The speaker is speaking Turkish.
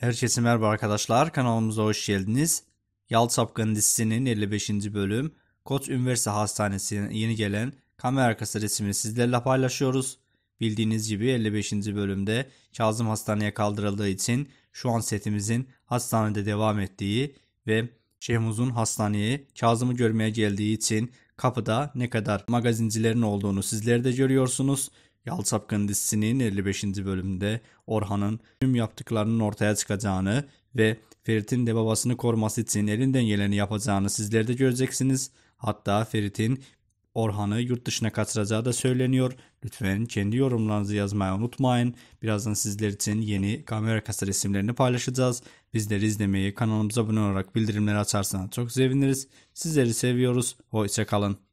Herkese merhaba arkadaşlar. Kanalımıza hoş geldiniz. Yal Çapkın dizisinin 55. bölüm Koç Üniversite Hastanesi'ne yeni gelen kamera arkası resmini sizlerle paylaşıyoruz. Bildiğiniz gibi 55. bölümde Kazım hastaneye kaldırıldığı için şu an setimizin hastanede devam ettiği ve Şehmuz'un hastaneye Kazım'ı görmeye geldiği için kapıda ne kadar magazincilerin olduğunu sizler de görüyorsunuz. Yalçapkın dizisinin 55. bölümünde Orhan'ın tüm yaptıklarının ortaya çıkacağını ve Ferit'in de babasını koruması için elinden geleni yapacağını sizler de göreceksiniz. Hatta Ferit'in Orhan'ı yurt dışına kaçıracağı da söyleniyor. Lütfen kendi yorumlarınızı yazmayı unutmayın. Birazdan sizler için yeni kamera arkası resimlerini paylaşacağız. Bizleri izlemeyi, kanalımıza abone olarak bildirimleri açarsanız çok seviniriz. Sizleri seviyoruz. Hoşçakalın.